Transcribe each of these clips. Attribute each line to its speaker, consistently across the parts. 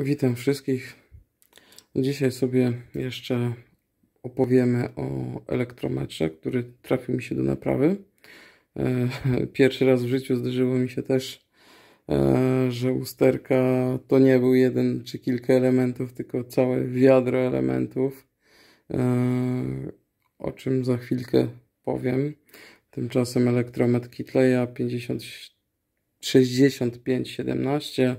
Speaker 1: Witam wszystkich. Dzisiaj sobie jeszcze opowiemy o elektrometrze, który trafił mi się do naprawy. E, pierwszy raz w życiu zdarzyło mi się też, e, że usterka to nie był jeden czy kilka elementów, tylko całe wiadro elementów, e, o czym za chwilkę powiem. Tymczasem elektrometr Kitleya 50 6517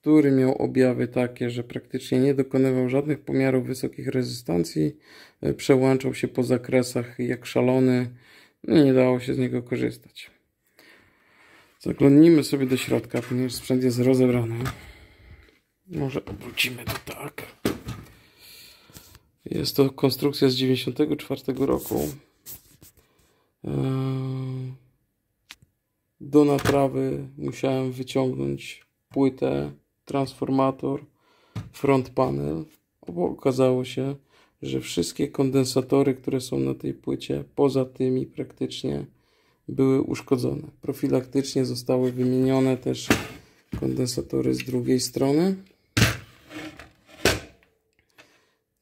Speaker 1: który miał objawy takie, że praktycznie nie dokonywał żadnych pomiarów wysokich rezystancji, e, przełączał się po zakresach jak szalony, no i nie dało się z niego korzystać. Zaglądnijmy sobie do środka, ponieważ sprzęt jest rozebrany. Może obrócimy to tak. Jest to konstrukcja z 94 roku. E, do naprawy musiałem wyciągnąć płytę transformator, front panel, bo okazało się, że wszystkie kondensatory, które są na tej płycie, poza tymi praktycznie były uszkodzone. Profilaktycznie zostały wymienione też kondensatory z drugiej strony.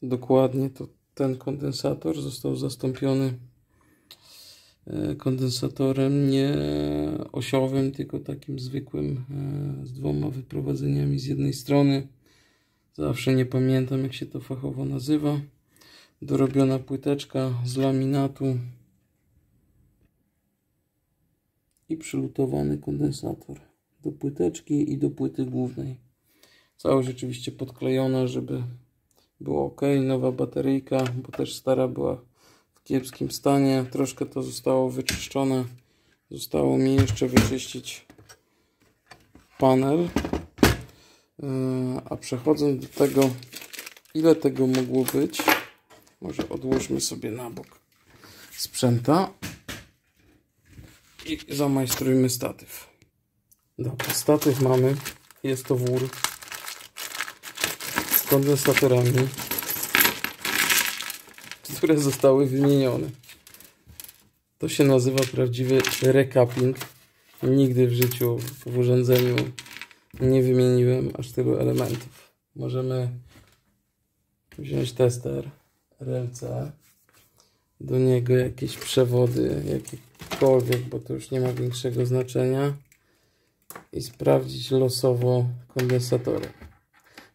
Speaker 1: Dokładnie to ten kondensator został zastąpiony kondensatorem nie osiowym, tylko takim zwykłym e, z dwoma wyprowadzeniami z jednej strony. Zawsze nie pamiętam jak się to fachowo nazywa. Dorobiona płyteczka z laminatu i przylutowany kondensator do płyteczki i do płyty głównej. Całość oczywiście podklejona, żeby było ok. Nowa bateryjka, bo też stara była kiepskim stanie. Troszkę to zostało wyczyszczone. Zostało mi jeszcze wyczyścić panel. E, a przechodząc do tego, ile tego mogło być, może odłóżmy sobie na bok sprzęta i zamajstrujmy statyw. Dobra, statyw mamy. Jest to wór z kondensatorami które zostały wymienione. To się nazywa prawdziwy recapping. Nigdy w życiu w urządzeniu nie wymieniłem aż tylu elementów. Możemy wziąć tester RLC, do niego jakieś przewody, jakiekolwiek, bo to już nie ma większego znaczenia i sprawdzić losowo kondensatory.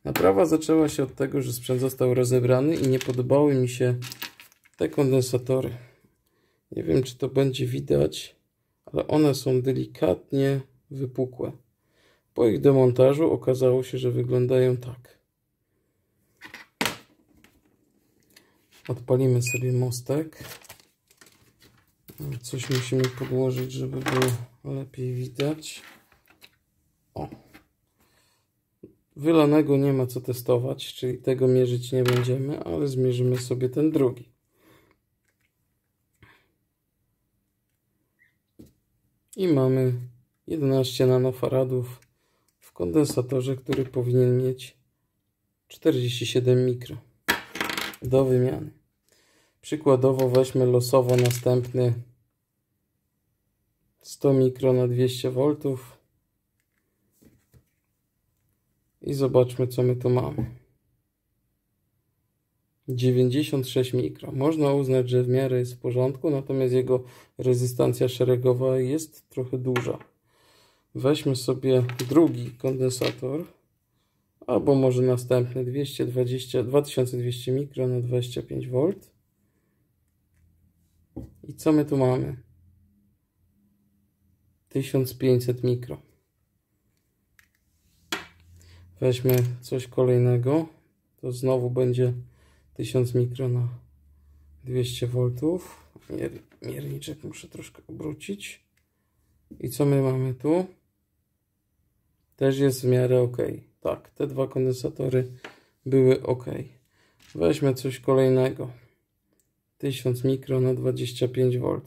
Speaker 1: Naprawa zaczęła się od tego, że sprzęt został rozebrany i nie podobały mi się te kondensatory. Nie wiem, czy to będzie widać, ale one są delikatnie wypukłe. Po ich demontażu okazało się, że wyglądają tak. Odpalimy sobie mostek. Coś musimy podłożyć, żeby było lepiej widać. O. Wylanego nie ma co testować, czyli tego mierzyć nie będziemy, ale zmierzymy sobie ten drugi. I mamy 11 nanofaradów w kondensatorze, który powinien mieć 47 mikro do wymiany. Przykładowo weźmy losowo następny 100 mikro na 200 V i zobaczmy co my tu mamy. 96 mikro. Można uznać, że w miarę jest w porządku, natomiast jego rezystancja szeregowa jest trochę duża. Weźmy sobie drugi kondensator, albo może następny 220, 2200 mikro na 25 V. I co my tu mamy? 1500 mikro. Weźmy coś kolejnego, to znowu będzie 1000 mikro na 200 V. Mier mierniczek muszę troszkę obrócić. I co my mamy tu? Też jest w miarę ok. Tak, te dwa kondensatory były ok. Weźmy coś kolejnego. 1000 mikro na 25 V.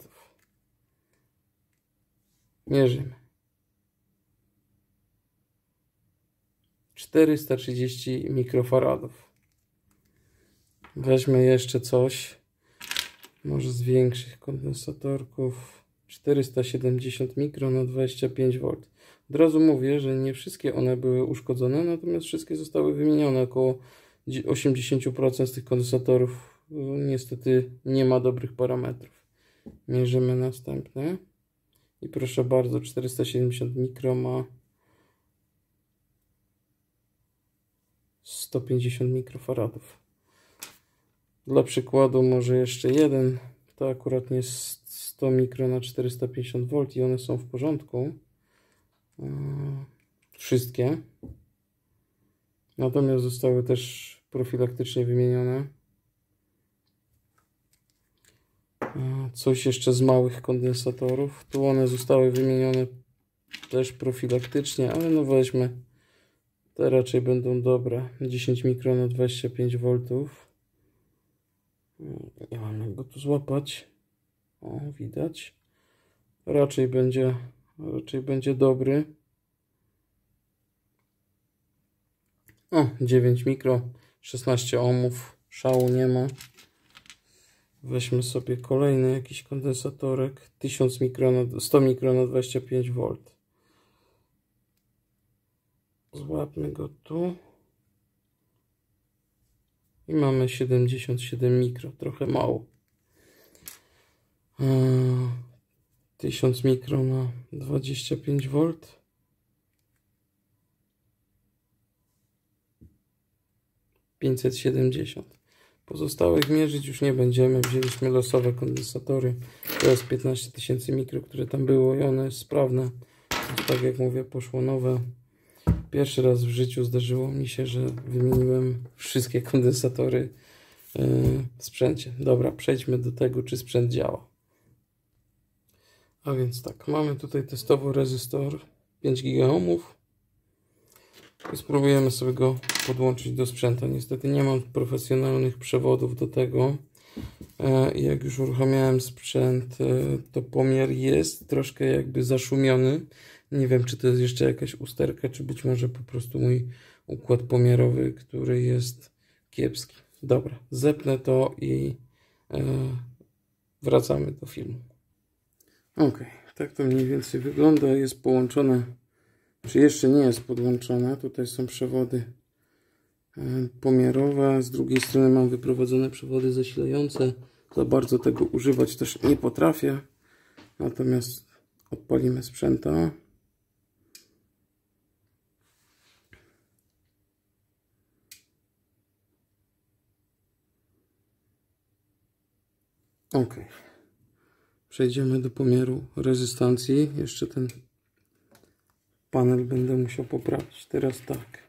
Speaker 1: Mierzymy. 430 mikrofaradów. Weźmy jeszcze coś. Może z większych kondensatorków. 470 mikro na 25 V. Od razu mówię, że nie wszystkie one były uszkodzone, natomiast wszystkie zostały wymienione. Około 80% z tych kondensatorów y, niestety nie ma dobrych parametrów. Mierzymy następny. I proszę bardzo, 470 mikro ma 150 mikrofaradów. Dla przykładu może jeszcze jeden. To akurat nie jest 100 mikro na 450 V i one są w porządku. Wszystkie. Natomiast zostały też profilaktycznie wymienione. Coś jeszcze z małych kondensatorów. Tu one zostały wymienione też profilaktycznie, ale no weźmy. Te raczej będą dobre. 10 mikro na 25 V. Nie mam jak go tu złapać. O, widać. Raczej będzie, raczej będzie dobry. O, 9 mikro, 16 ohmów. Szału nie ma. Weźmy sobie kolejny jakiś kondensatorek. 1000 mikro na, 100 mikro na 25 V. Złapmy go tu. I mamy 77 mikro, trochę mało. 1000 mikro na 25 V. Pięćset siedemdziesiąt. Pozostałych mierzyć już nie będziemy. Wzięliśmy losowe kondensatory. To jest 15 tysięcy mikro, które tam było i one jest sprawne. tak jak mówię, poszło nowe. Pierwszy raz w życiu zdarzyło mi się, że wymieniłem wszystkie kondensatory w sprzęcie. Dobra, przejdźmy do tego, czy sprzęt działa. A więc tak, mamy tutaj testowo rezystor 5 gigaohmów i spróbujemy sobie go podłączyć do sprzętu. Niestety nie mam profesjonalnych przewodów do tego. E, jak już uruchamiałem sprzęt, e, to pomiar jest troszkę jakby zaszumiony. Nie wiem, czy to jest jeszcze jakaś usterka, czy być może po prostu mój układ pomiarowy, który jest kiepski. Dobra, zepnę to i e, wracamy do filmu. Ok, tak to mniej więcej wygląda. Jest połączone, czy jeszcze nie jest podłączone. Tutaj są przewody e, pomiarowe. Z drugiej strony mam wyprowadzone przewody zasilające. Za bardzo tego używać też nie potrafię. Natomiast odpalimy sprzęta. Ok. Przejdziemy do pomiaru rezystancji. Jeszcze ten panel będę musiał poprawić. Teraz tak.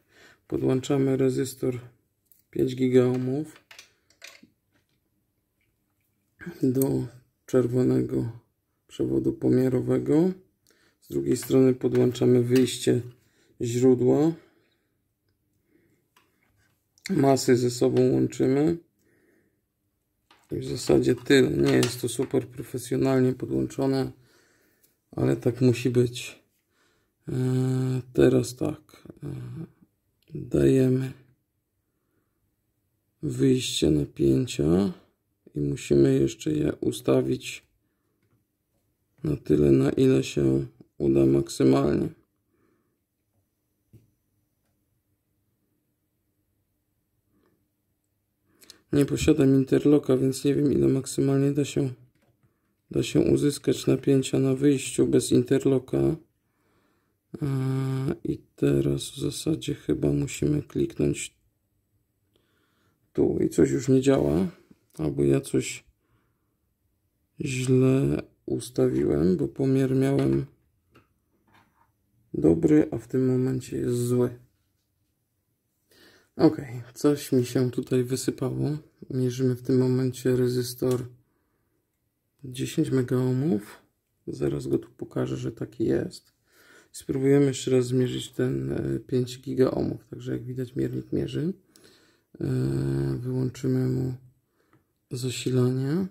Speaker 1: Podłączamy rezystor 5 gigaohmów do czerwonego przewodu pomiarowego. Z drugiej strony podłączamy wyjście źródła. Masy ze sobą łączymy. W zasadzie tyle. Nie jest to super profesjonalnie podłączone, ale tak musi być. E, teraz tak. E, dajemy wyjście napięcia i musimy jeszcze je ustawić na tyle, na ile się uda maksymalnie. Nie posiadam interloka, więc nie wiem ile maksymalnie da się, da się uzyskać napięcia na wyjściu bez interloka. I teraz w zasadzie chyba musimy kliknąć tu i coś już nie działa. Albo ja coś źle ustawiłem, bo pomiar miałem dobry, a w tym momencie jest zły. Ok, coś mi się tutaj wysypało. Mierzymy w tym momencie rezystor 10 megaohmów. Zaraz go tu pokażę, że taki jest. Spróbujemy jeszcze raz zmierzyć ten 5 e, gigaohmów. Także jak widać miernik mierzy. E, wyłączymy mu zasilanie.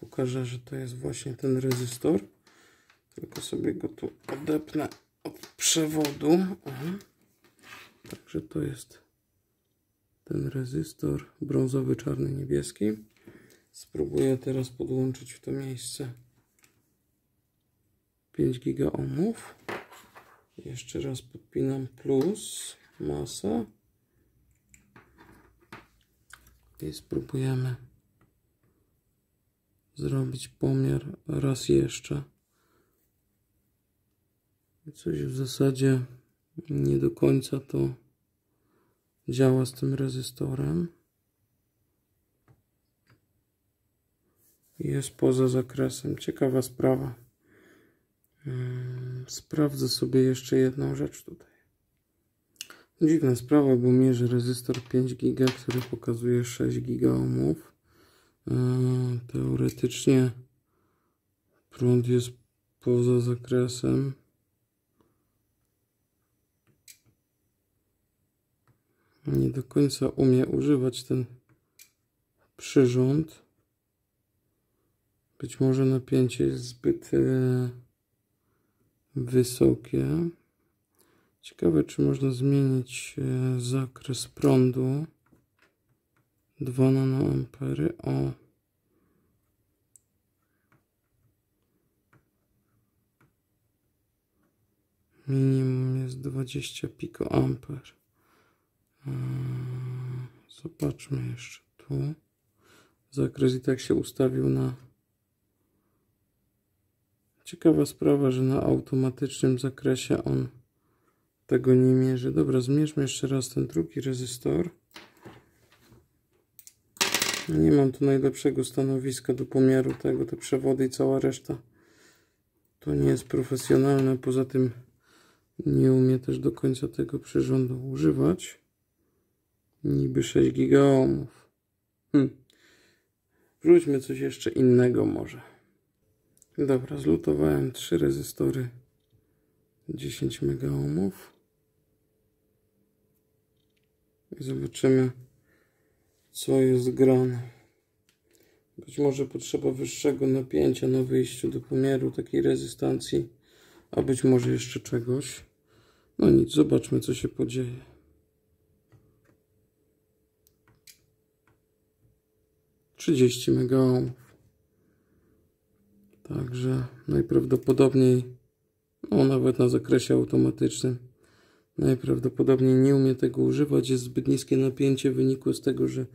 Speaker 1: Pokażę, że to jest właśnie ten rezystor. Tylko sobie go tu odepnę od przewodu. Aha. Także to jest ten rezystor brązowy, czarny, niebieski. Spróbuję teraz podłączyć w to miejsce 5 giga ohmów. Jeszcze raz podpinam plus masa i spróbujemy zrobić pomiar raz jeszcze. Coś w zasadzie nie do końca to działa z tym rezystorem. Jest poza zakresem. Ciekawa sprawa. Sprawdzę sobie jeszcze jedną rzecz tutaj. Dziwna sprawa, bo mierzy rezystor 5 giga, który pokazuje 6 giga ohmów. Hmm, teoretycznie prąd jest poza zakresem. Nie do końca umie używać ten przyrząd. Być może napięcie jest zbyt e, wysokie. Ciekawe, czy można zmienić e, zakres prądu. 2 nanoampery. O. Minimum jest 20 pikoamper. E, zobaczmy jeszcze tu. Zakres i tak się ustawił na Ciekawa sprawa, że na automatycznym zakresie on tego nie mierzy. Dobra, zmierzmy jeszcze raz ten drugi rezystor. Nie mam tu najlepszego stanowiska do pomiaru tego, te przewody i cała reszta. To nie jest profesjonalne, poza tym nie umie też do końca tego przyrządu używać. Niby 6 gigaohmów. Hm. Wróćmy coś jeszcze innego może. Dobra, zlutowałem trzy rezystory 10 megaohmów i zobaczymy co jest grane. Być może potrzeba wyższego napięcia na wyjściu do pomiaru takiej rezystancji, a być może jeszcze czegoś. No nic, zobaczmy co się podzieje. Trzydzieści megaohmów. Także najprawdopodobniej, no nawet na zakresie automatycznym, najprawdopodobniej nie umie tego używać. Jest zbyt niskie napięcie, wynikło z tego, że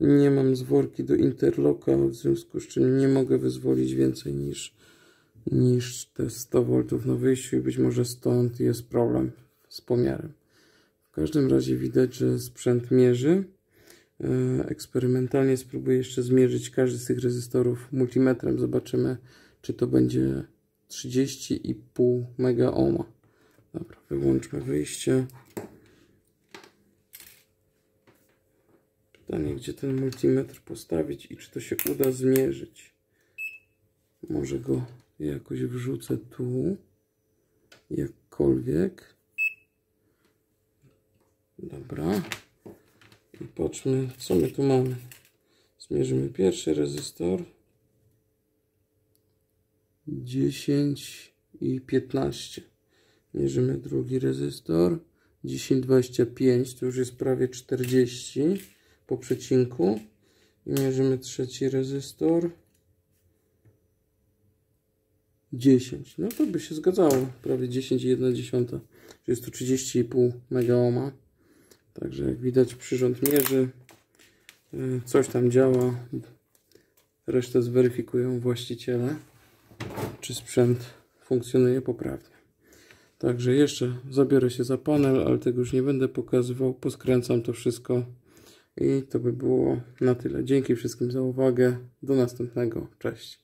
Speaker 1: nie mam zworki do interloka, w związku z czym nie mogę wyzwolić więcej niż, niż te 100 V na wyjściu i być może stąd jest problem z pomiarem. W każdym razie widać, że sprzęt mierzy. E, eksperymentalnie spróbuję jeszcze zmierzyć każdy z tych rezystorów multimetrem. Zobaczymy, czy to będzie 30,5 mega ohma. Dobra, wyłączmy wyjście. Pytanie, gdzie ten multimetr postawić i czy to się uda zmierzyć. Może go jakoś wrzucę tu. Jakkolwiek. Dobra. I patrzmy, co my tu mamy. Zmierzymy pierwszy rezystor. 10 i 15. Mierzymy drugi rezystor. 10, 25 to już jest prawie 40 po przecinku. I mierzymy trzeci rezystor. 10. No to by się zgadzało. Prawie 10 i 1 dziesiąta. Czyli jest to 30,5 megaoma. Także jak widać przyrząd mierzy. Y, coś tam działa. Resztę zweryfikują właściciele czy sprzęt funkcjonuje poprawnie. Także jeszcze zabiorę się za panel, ale tego już nie będę pokazywał. Poskręcam to wszystko i to by było na tyle. Dzięki wszystkim za uwagę. Do następnego. Cześć.